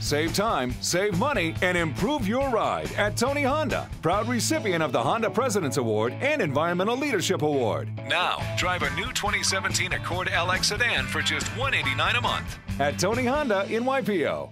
Save time, save money, and improve your ride at Tony Honda, proud recipient of the Honda President's Award and Environmental Leadership Award. Now, drive a new 2017 Accord LX sedan for just $189 a month at Tony Honda in Waipahu.